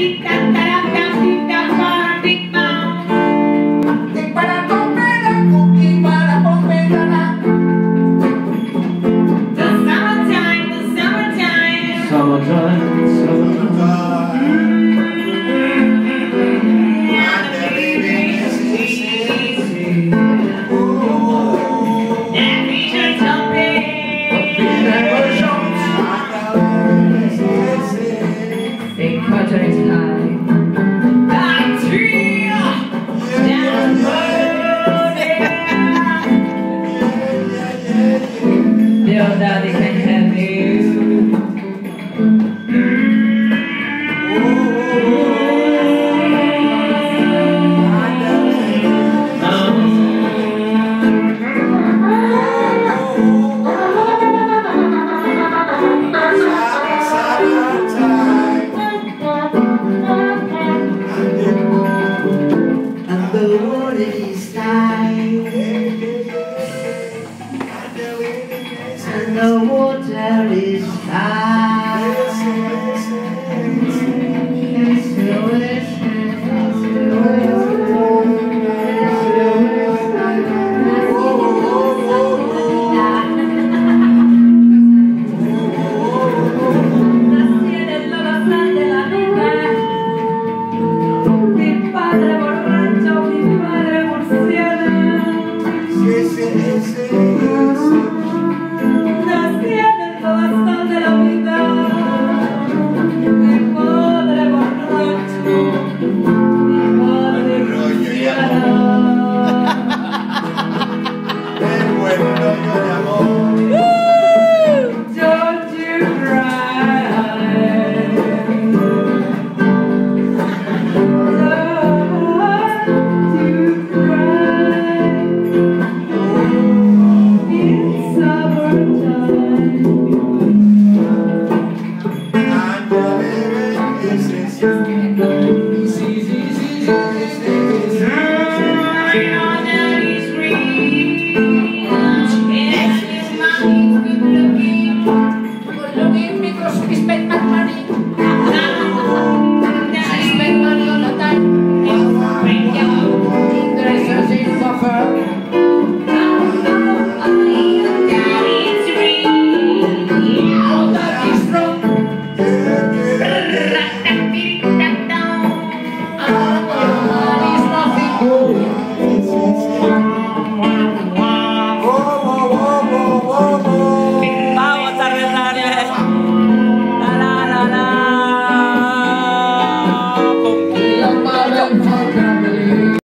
África. Lealdade, quem é meu? Uh. no water is high. Padre borracho, mi madre murciana. Sí. Holy Spirit.